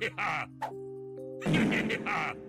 Relax.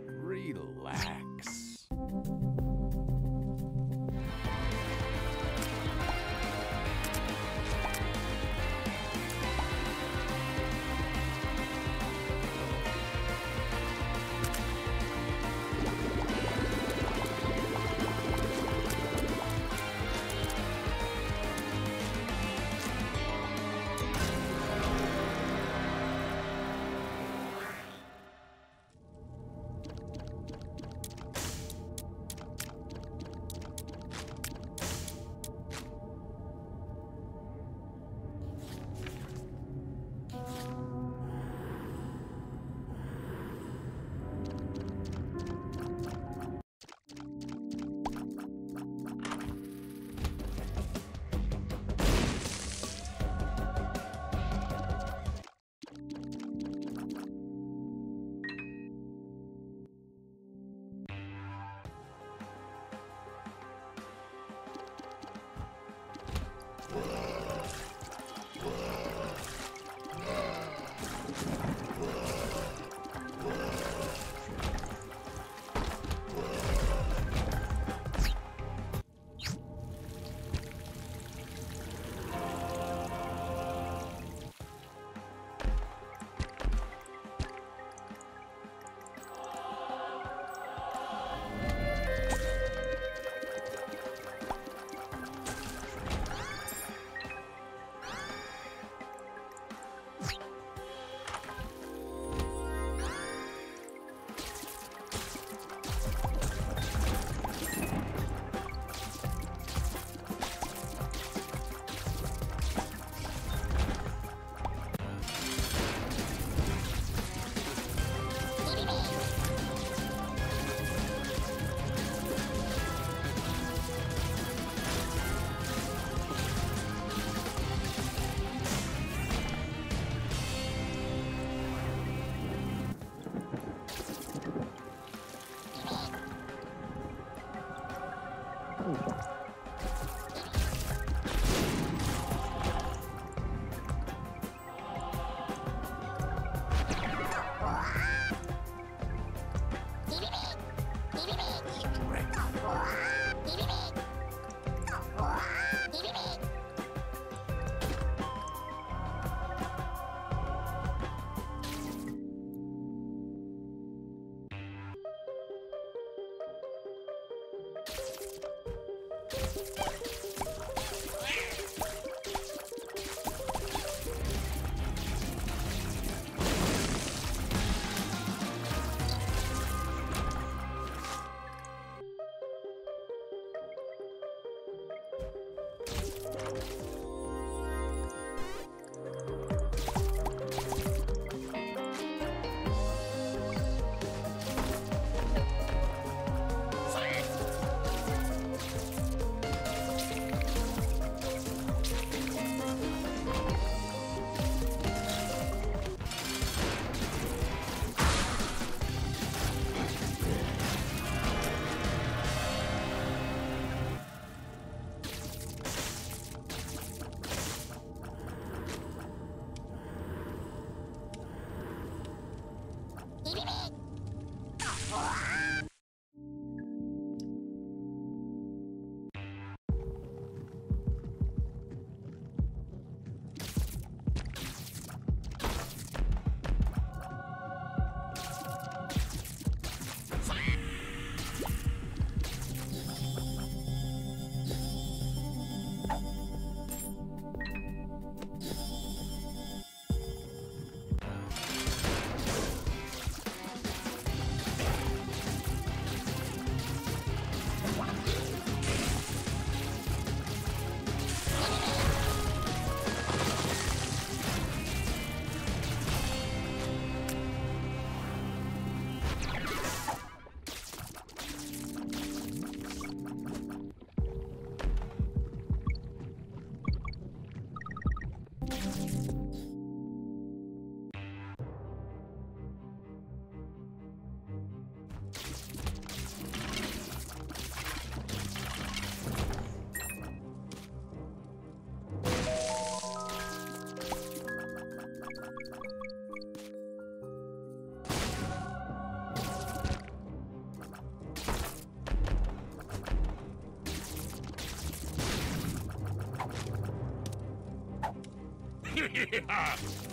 Amnesia!